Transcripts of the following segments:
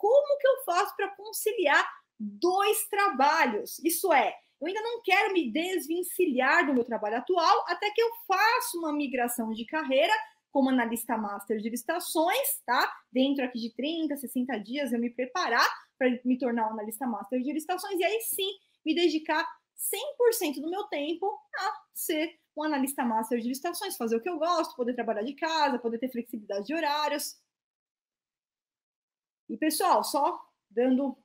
como que eu faço para conciliar dois trabalhos. Isso é, eu ainda não quero me desvencilhar do meu trabalho atual até que eu faça uma migração de carreira como analista master de licitações, tá? Dentro aqui de 30, 60 dias eu me preparar para me tornar um analista master de licitações e aí sim me dedicar 100% do meu tempo a ser um analista master de licitações, fazer o que eu gosto, poder trabalhar de casa, poder ter flexibilidade de horários. E pessoal, só dando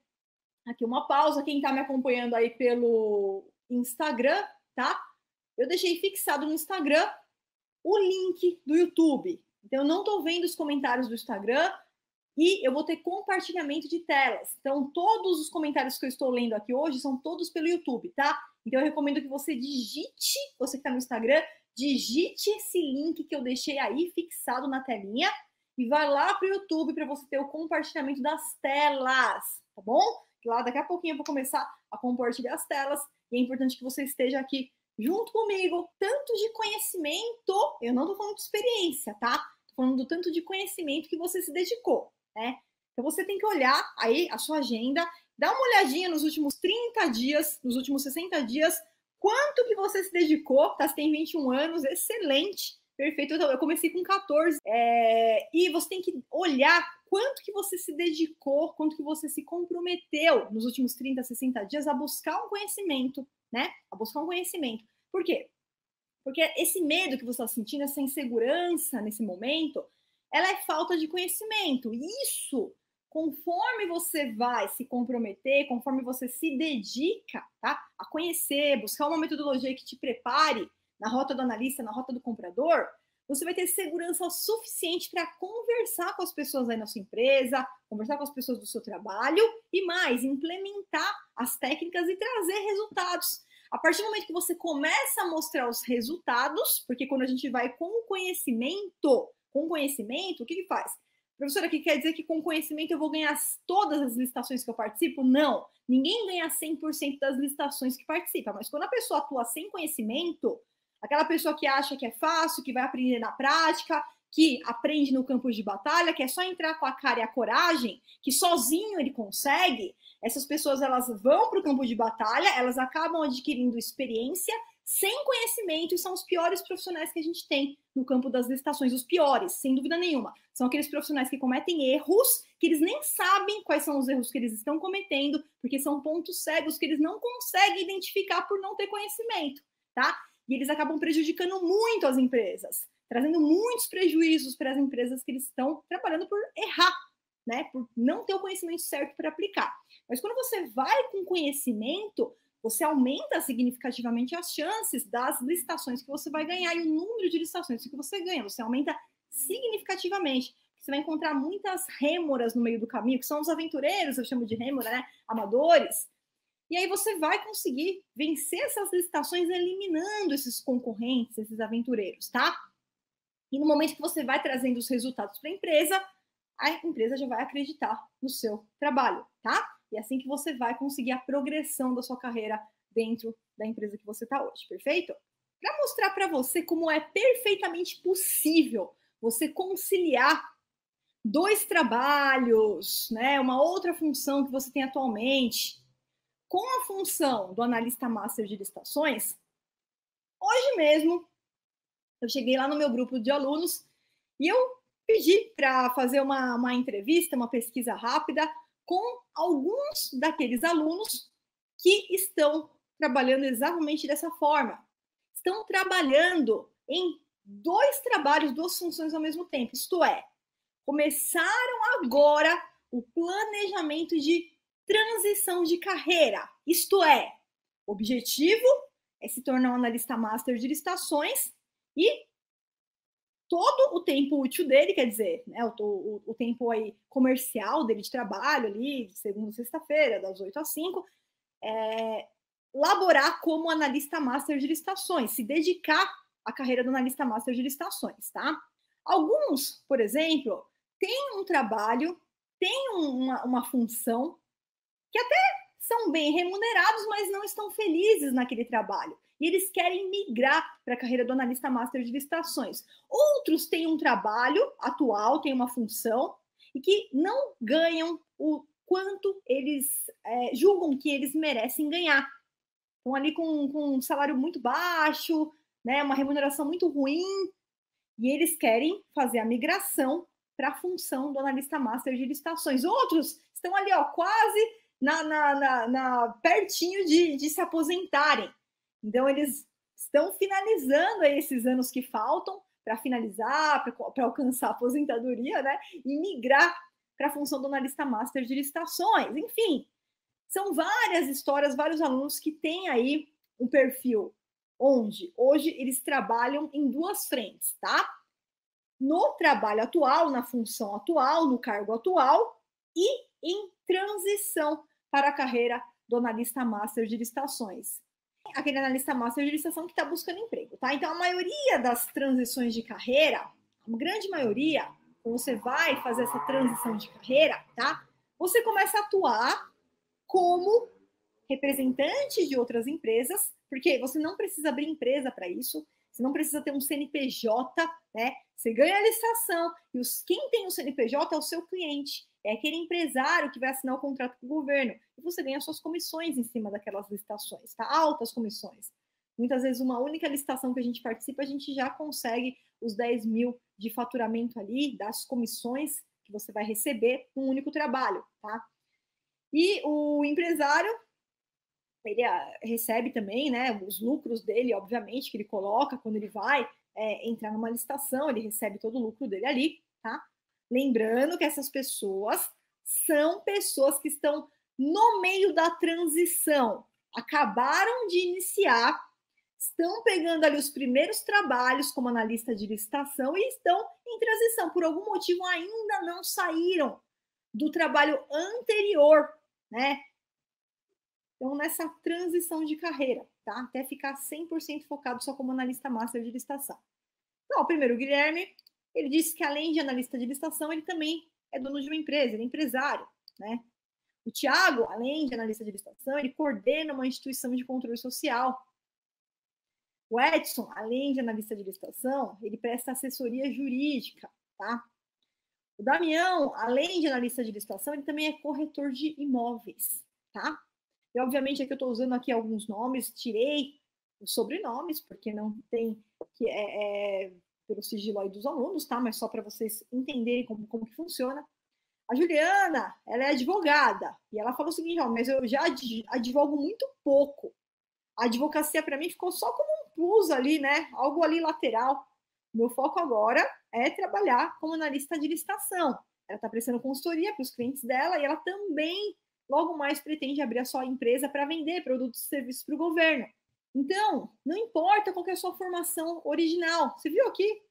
aqui uma pausa. Quem está me acompanhando aí pelo Instagram, tá? Eu deixei fixado no Instagram o link do YouTube. Então, eu não estou vendo os comentários do Instagram e eu vou ter compartilhamento de telas. Então, todos os comentários que eu estou lendo aqui hoje são todos pelo YouTube, tá? Então, eu recomendo que você digite, você que está no Instagram, digite esse link que eu deixei aí fixado na telinha e vai lá para o YouTube para você ter o compartilhamento das telas, tá bom? lá daqui a pouquinho eu vou começar a compartilhar as telas e é importante que você esteja aqui junto comigo, tanto de conhecimento, eu não tô falando de experiência, tá? Tô falando do tanto de conhecimento que você se dedicou, né? Então você tem que olhar aí a sua agenda, dar uma olhadinha nos últimos 30 dias, nos últimos 60 dias, quanto que você se dedicou, tá? Você tem 21 anos, excelente, perfeito. Eu comecei com 14, é, e você tem que olhar quanto que você se dedicou, quanto que você se comprometeu nos últimos 30, 60 dias a buscar um conhecimento, né? A buscar um conhecimento. Por quê? Porque esse medo que você está sentindo, essa insegurança nesse momento, ela é falta de conhecimento. Isso, conforme você vai se comprometer, conforme você se dedica tá, a conhecer, buscar uma metodologia que te prepare na rota do analista, na rota do comprador, você vai ter segurança suficiente para conversar com as pessoas aí na sua empresa, conversar com as pessoas do seu trabalho e mais, implementar as técnicas e trazer resultados. A partir do momento que você começa a mostrar os resultados, porque quando a gente vai com conhecimento, com conhecimento, o que, que faz? Professora, que quer dizer que com conhecimento eu vou ganhar todas as licitações que eu participo? Não. Ninguém ganha 100% das licitações que participa, mas quando a pessoa atua sem conhecimento, Aquela pessoa que acha que é fácil, que vai aprender na prática, que aprende no campo de batalha, que é só entrar com a cara e a coragem, que sozinho ele consegue, essas pessoas elas vão para o campo de batalha, elas acabam adquirindo experiência sem conhecimento e são os piores profissionais que a gente tem no campo das licitações, os piores, sem dúvida nenhuma. São aqueles profissionais que cometem erros, que eles nem sabem quais são os erros que eles estão cometendo, porque são pontos cegos que eles não conseguem identificar por não ter conhecimento, tá? E eles acabam prejudicando muito as empresas, trazendo muitos prejuízos para as empresas que eles estão trabalhando por errar, né? Por não ter o conhecimento certo para aplicar. Mas quando você vai com conhecimento, você aumenta significativamente as chances das licitações que você vai ganhar e o número de licitações que você ganha. Você aumenta significativamente. Você vai encontrar muitas rêmoras no meio do caminho, que são os aventureiros, eu chamo de rêmora, né? Amadores, e aí você vai conseguir vencer essas licitações eliminando esses concorrentes, esses aventureiros, tá? E no momento que você vai trazendo os resultados para a empresa, a empresa já vai acreditar no seu trabalho, tá? E é assim que você vai conseguir a progressão da sua carreira dentro da empresa que você está hoje, perfeito? Para mostrar para você como é perfeitamente possível você conciliar dois trabalhos, né, uma outra função que você tem atualmente, com a função do analista master de licitações, hoje mesmo eu cheguei lá no meu grupo de alunos e eu pedi para fazer uma, uma entrevista, uma pesquisa rápida com alguns daqueles alunos que estão trabalhando exatamente dessa forma. Estão trabalhando em dois trabalhos, duas funções ao mesmo tempo. Isto é, começaram agora o planejamento de transição de carreira. Isto é, objetivo é se tornar um analista master de licitações e todo o tempo útil dele, quer dizer, né, o, o, o tempo aí comercial dele de trabalho ali, de segunda a sexta-feira, das 8 às 5, é, laborar como analista master de licitações, se dedicar à carreira do analista master de licitações, tá? Alguns, por exemplo, têm um trabalho, têm uma, uma função que até são bem remunerados, mas não estão felizes naquele trabalho. E eles querem migrar para a carreira do analista master de licitações. Outros têm um trabalho atual, têm uma função, e que não ganham o quanto eles é, julgam que eles merecem ganhar. Estão ali com, com um salário muito baixo, né, uma remuneração muito ruim, e eles querem fazer a migração para a função do analista master de licitações. Outros estão ali, ó, quase na, na, na, na pertinho de, de se aposentarem. Então, eles estão finalizando esses anos que faltam para finalizar, para alcançar a aposentadoria, né? E migrar para a função do analista master de licitações. Enfim, são várias histórias, vários alunos que têm aí um perfil onde hoje eles trabalham em duas frentes, tá? No trabalho atual, na função atual, no cargo atual e em transição para a carreira do analista master de licitações. Aquele analista master de licitação que está buscando emprego, tá? Então, a maioria das transições de carreira, a grande maioria, quando você vai fazer essa transição de carreira, tá? Você começa a atuar como representante de outras empresas, porque você não precisa abrir empresa para isso, você não precisa ter um CNPJ, né? Você ganha a licitação e os, quem tem o CNPJ é o seu cliente, é aquele empresário que vai assinar o contrato com o governo e você ganha suas comissões em cima daquelas licitações, tá? Altas comissões. Muitas vezes, uma única licitação que a gente participa, a gente já consegue os 10 mil de faturamento ali, das comissões que você vai receber num único trabalho, tá? E o empresário, ele ah, recebe também, né, os lucros dele, obviamente, que ele coloca quando ele vai é, entrar numa licitação, ele recebe todo o lucro dele ali, tá? Lembrando que essas pessoas são pessoas que estão no meio da transição, acabaram de iniciar, estão pegando ali os primeiros trabalhos como analista de licitação e estão em transição. Por algum motivo ainda não saíram do trabalho anterior né? Então, nessa transição de carreira, tá? Até ficar 100% focado só como analista master de licitação. Então, o primeiro, o Guilherme, ele disse que além de analista de licitação, ele também é dono de uma empresa, ele é empresário, né? O Tiago, além de analista de licitação, ele coordena uma instituição de controle social. O Edson, além de analista de licitação, ele presta assessoria jurídica, tá? O Damião, além de analista de licitação, ele também é corretor de imóveis, tá? E, obviamente, aqui eu estou usando aqui alguns nomes, tirei os sobrenomes, porque não tem que é, é pelo sigilo aí dos alunos, tá? Mas só para vocês entenderem como, como que funciona. A Juliana, ela é advogada, e ela falou o seguinte, ó, mas eu já advogo muito pouco. A advocacia para mim ficou só como um plus ali, né? Algo ali lateral. Meu foco agora é trabalhar como analista de licitação. Ela está prestando consultoria para os clientes dela e ela também, logo mais, pretende abrir a sua empresa para vender produtos e serviços para o governo. Então, não importa qual é a sua formação original. Você viu aqui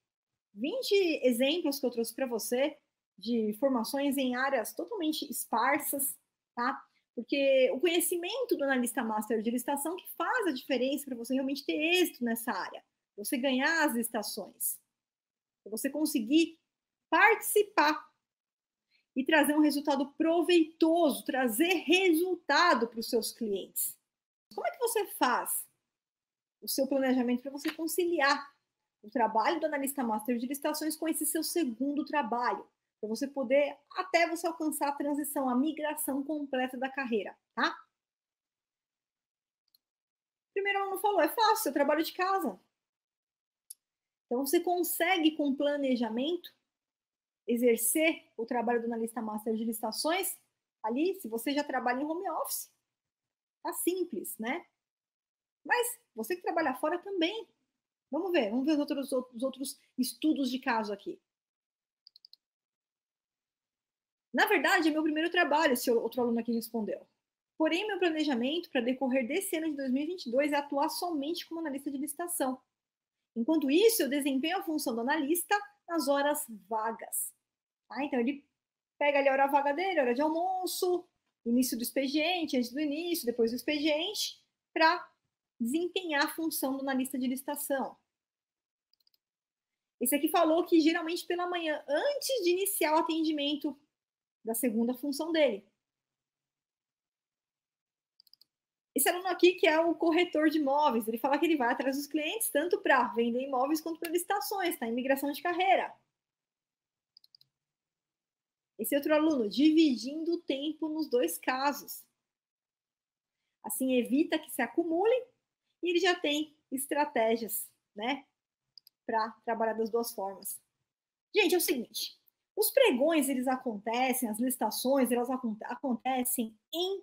20 exemplos que eu trouxe para você de formações em áreas totalmente esparsas, tá? Porque o conhecimento do analista master de licitação que faz a diferença para você realmente ter êxito nessa área você ganhar as estações, você conseguir participar e trazer um resultado proveitoso, trazer resultado para os seus clientes. Como é que você faz o seu planejamento para você conciliar o trabalho do analista master de licitações com esse seu segundo trabalho, para você poder até você alcançar a transição, a migração completa da carreira, tá? Primeiro aluno falou, é fácil, eu trabalho de casa. Então, você consegue, com planejamento, exercer o trabalho do analista master de licitações ali, se você já trabalha em home office. Tá simples, né? Mas você que trabalha fora também. Vamos ver, vamos ver os outros, os outros estudos de caso aqui. Na verdade, é meu primeiro trabalho, esse outro aluno aqui respondeu. Porém, meu planejamento para decorrer desse ano de 2022 é atuar somente como analista de licitação. Enquanto isso, eu desempenho a função do analista nas horas vagas. Tá? Então, ele pega ali a hora vaga dele, hora de almoço, início do expediente, antes do início, depois do expediente, para desempenhar a função do analista de licitação. Esse aqui falou que geralmente pela manhã, antes de iniciar o atendimento da segunda função dele. Esse aluno aqui, que é o corretor de imóveis, ele fala que ele vai atrás dos clientes, tanto para vender imóveis quanto para licitações, tá? Imigração de carreira. Esse outro aluno, dividindo o tempo nos dois casos. Assim evita que se acumule e ele já tem estratégias, né, para trabalhar das duas formas. Gente, é o seguinte, os pregões, eles acontecem, as licitações, elas acontecem em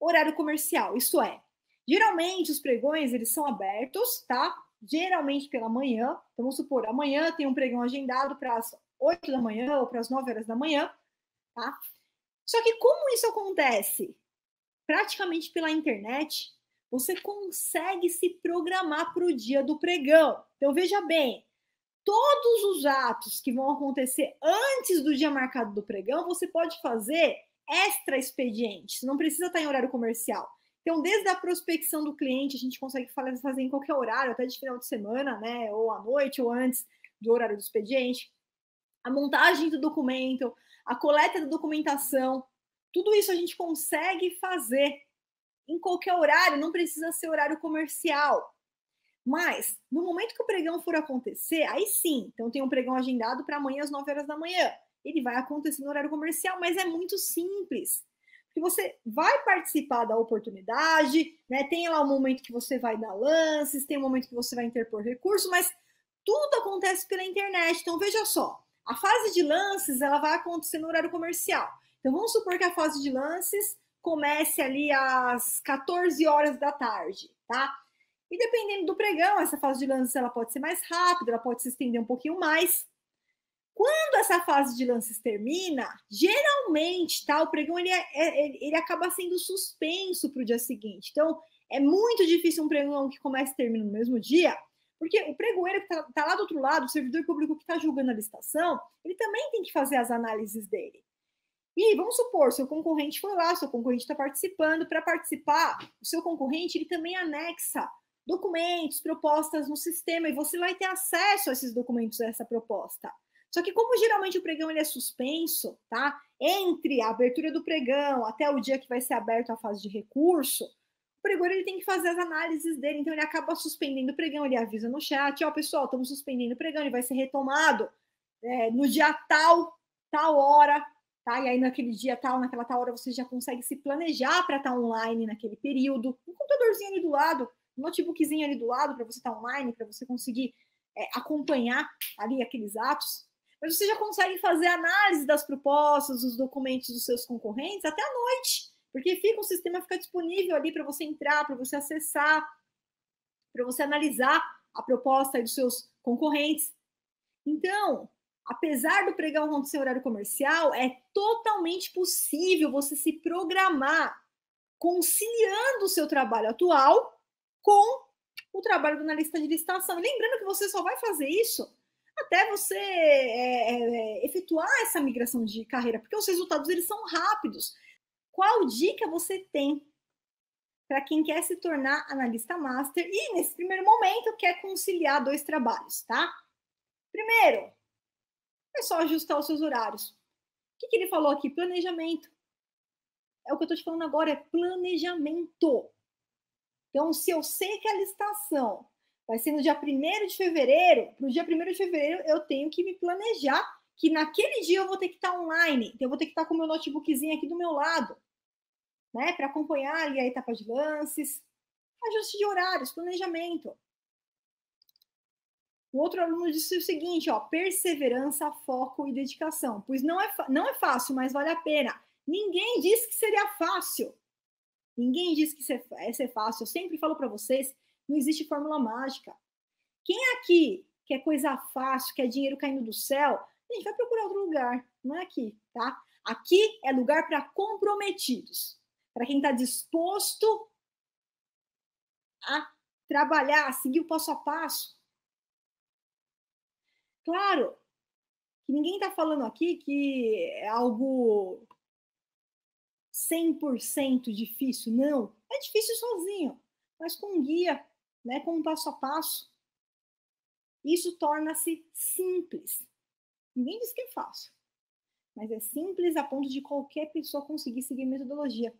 horário comercial, isto é, geralmente os pregões, eles são abertos, tá? Geralmente pela manhã, então vamos supor, amanhã tem um pregão agendado para as 8 da manhã ou para as 9 horas da manhã, tá? Só que como isso acontece? Praticamente pela internet, você consegue se programar para o dia do pregão. Então veja bem, todos os atos que vão acontecer antes do dia marcado do pregão, você pode fazer extra expedientes, não precisa estar em horário comercial. Então, desde a prospecção do cliente, a gente consegue fazer em qualquer horário, até de final de semana, né? Ou à noite, ou antes do horário do expediente. A montagem do documento, a coleta da documentação, tudo isso a gente consegue fazer em qualquer horário, não precisa ser horário comercial. Mas, no momento que o pregão for acontecer, aí sim, então tem um pregão agendado para amanhã às 9 horas da manhã. Ele vai acontecer no horário comercial, mas é muito simples. Porque você vai participar da oportunidade, né? Tem lá o um momento que você vai dar lances, tem um momento que você vai interpor recurso, mas tudo acontece pela internet. Então, veja só, a fase de lances ela vai acontecer no horário comercial. Então, vamos supor que a fase de lances comece ali às 14 horas da tarde, tá? E dependendo do pregão, essa fase de lances ela pode ser mais rápida, ela pode se estender um pouquinho mais. Quando essa fase de lances termina, geralmente, tá? O pregão ele, é, é ele acaba sendo suspenso para o dia seguinte. Então, é muito difícil um pregão que comece e termina no mesmo dia, porque o pregoeiro que está tá lá do outro lado, o servidor público que está julgando a licitação, ele também tem que fazer as análises dele. E vamos supor, seu concorrente foi lá, seu concorrente está participando. Para participar, o seu concorrente ele também anexa documentos, propostas no sistema, e você vai ter acesso a esses documentos, a essa proposta. Só que como geralmente o pregão ele é suspenso, tá? Entre a abertura do pregão até o dia que vai ser aberto a fase de recurso, o pregão ele tem que fazer as análises dele, então ele acaba suspendendo o pregão, ele avisa no chat, ó, pessoal, estamos suspendendo o pregão, ele vai ser retomado é, no dia tal, tal hora, tá? E aí naquele dia tal, naquela tal hora você já consegue se planejar para estar tá online naquele período, um computadorzinho ali do lado, um notebookzinho ali do lado para você estar tá online, para você conseguir é, acompanhar ali aqueles atos. Mas você já consegue fazer análise das propostas, dos documentos dos seus concorrentes até à noite, porque fica o sistema fica disponível ali para você entrar, para você acessar, para você analisar a proposta dos seus concorrentes. Então, apesar do pregão acontecer em horário comercial, é totalmente possível você se programar conciliando o seu trabalho atual com o trabalho do analista de licitação. lembrando que você só vai fazer isso até você é, é, efetuar essa migração de carreira, porque os resultados eles são rápidos. Qual dica você tem para quem quer se tornar analista master e nesse primeiro momento quer conciliar dois trabalhos, tá? Primeiro, é só ajustar os seus horários. O que, que ele falou aqui? Planejamento. É o que eu estou te falando agora, é planejamento. Então, se eu sei que a licitação vai ser no dia 1 de fevereiro, para o dia 1 de fevereiro eu tenho que me planejar que naquele dia eu vou ter que estar online, então eu vou ter que estar com o meu notebookzinho aqui do meu lado, né, para acompanhar ali a etapa de lances, ajuste de horários, planejamento. O outro aluno disse o seguinte, ó, perseverança, foco e dedicação. Pois não é, não é fácil, mas vale a pena. Ninguém disse que seria fácil. Ninguém diz que isso é, ser fácil. Eu sempre falo para vocês, não existe fórmula mágica. Quem aqui quer coisa fácil, quer dinheiro caindo do céu, a gente vai procurar outro lugar, não é aqui, tá? Aqui é lugar para comprometidos, para quem está disposto a trabalhar, a seguir o passo a passo. Claro que ninguém está falando aqui que é algo 100% difícil, não. É difícil sozinho, mas com um guia, né, com um passo a passo. Isso torna-se simples. Ninguém diz que é fácil, mas é simples a ponto de qualquer pessoa conseguir seguir a metodologia.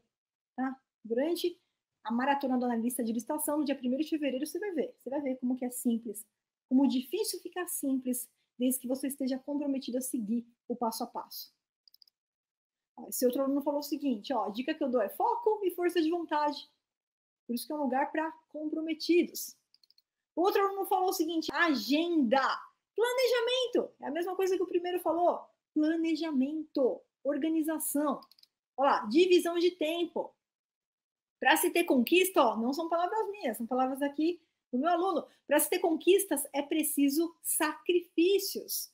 Tá? Durante a maratona do analista de licitação, no dia 1 de fevereiro, você vai ver. Você vai ver como que é simples. Como difícil ficar simples, desde que você esteja comprometido a seguir o passo a passo. Esse outro aluno falou o seguinte: ó, a dica que eu dou é foco e força de vontade. Por isso que é um lugar para comprometidos. Outro aluno falou o seguinte: agenda, planejamento. É a mesma coisa que o primeiro falou. Planejamento, organização. Olha lá, divisão de tempo. Para se ter conquista, ó, não são palavras minhas, são palavras aqui do meu aluno. Para se ter conquistas é preciso sacrifícios.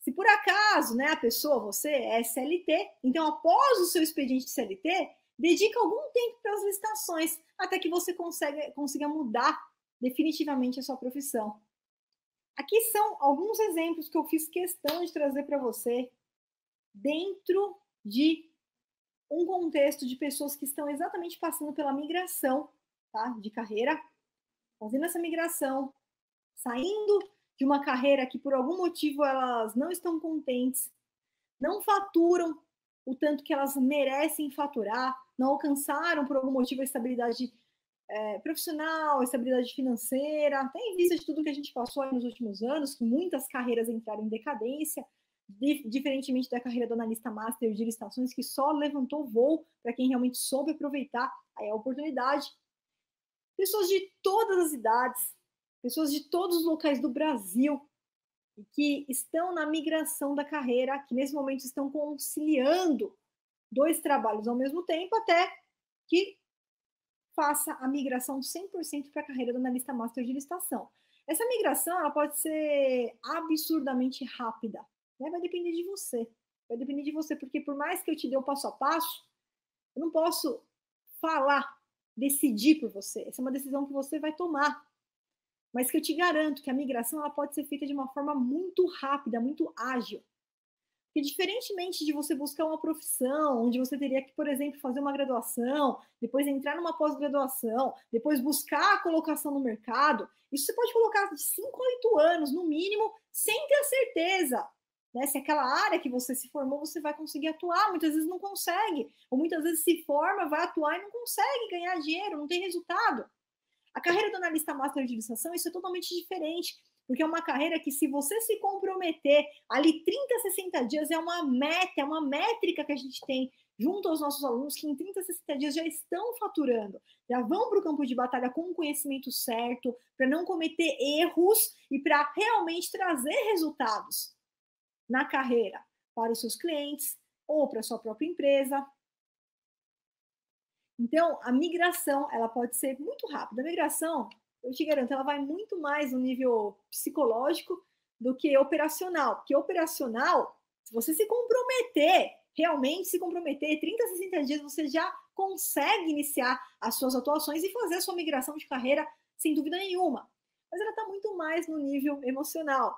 Se por acaso, né, a pessoa, você é CLT, então após o seu expediente de CLT, dedica algum tempo para as licitações, até que você consiga, consiga mudar definitivamente a sua profissão. Aqui são alguns exemplos que eu fiz questão de trazer para você dentro de um contexto de pessoas que estão exatamente passando pela migração tá, de carreira, fazendo essa migração, saindo de uma carreira que por algum motivo elas não estão contentes, não faturam o tanto que elas merecem faturar, não alcançaram por algum motivo a estabilidade é, profissional, a estabilidade financeira, até em vista de tudo que a gente passou nos últimos anos, que muitas carreiras entraram em decadência, diferentemente da carreira do analista master de licitações, que só levantou voo para quem realmente soube aproveitar aí a oportunidade. Pessoas de todas as idades, pessoas de todos os locais do Brasil, que estão na migração da carreira, que nesse momento estão conciliando dois trabalhos ao mesmo tempo, até que faça a migração 100% para a carreira do analista master de licitação. Essa migração ela pode ser absurdamente rápida, né? vai depender de você. Vai depender de você, porque por mais que eu te dê o passo a passo, eu não posso falar, decidir por você. Essa é uma decisão que você vai tomar. Mas que eu te garanto que a migração ela pode ser feita de uma forma muito rápida, muito ágil. Porque, diferentemente de você buscar uma profissão, onde você teria que, por exemplo, fazer uma graduação, depois entrar numa pós-graduação, depois buscar a colocação no mercado, isso você pode colocar de 5 a 8 anos, no mínimo, sem ter a certeza né? Se aquela área que você se formou, você vai conseguir atuar, muitas vezes não consegue, ou muitas vezes se forma, vai atuar e não consegue ganhar dinheiro, não tem resultado. A carreira do analista master de licitação, isso é totalmente diferente, porque é uma carreira que, se você se comprometer ali 30, 60 dias, é uma meta, é uma métrica que a gente tem junto aos nossos alunos que em 30, 60 dias já estão faturando, já vão para o campo de batalha com o conhecimento certo, para não cometer erros e para realmente trazer resultados na carreira para os seus clientes ou para a sua própria empresa. Então, a migração, ela pode ser muito rápida. A migração, eu te garanto, ela vai muito mais no nível psicológico do que operacional. Porque operacional, se você se comprometer, realmente se comprometer, 30, 60 dias, você já consegue iniciar as suas atuações e fazer a sua migração de carreira sem dúvida nenhuma. Mas ela está muito mais no nível emocional.